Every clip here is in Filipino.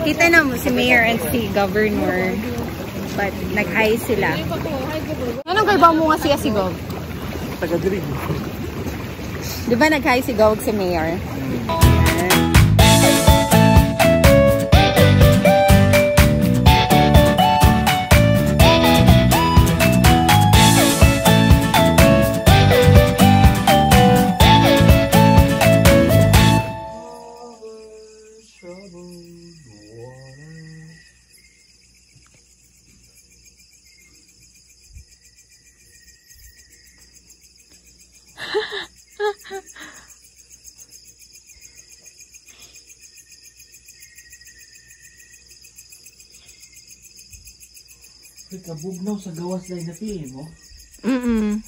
Nakita na mo si Mayor and si Governor. But nag-hi sila. Anong kay mo nga siya si Gov? Taga-drig. Di ba nag-hi si Gov si Mayor? Ay, kabugnaw sa gawas na inapiin mo. Mm-mm.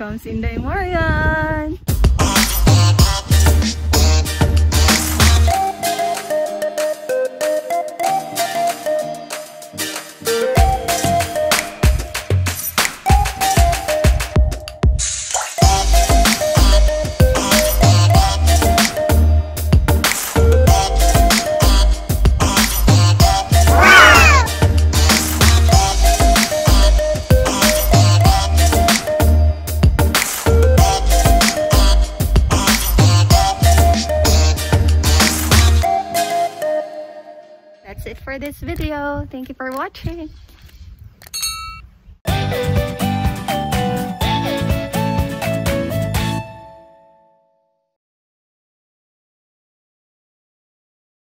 comes in the Imorian. For this video. Thank you for watching.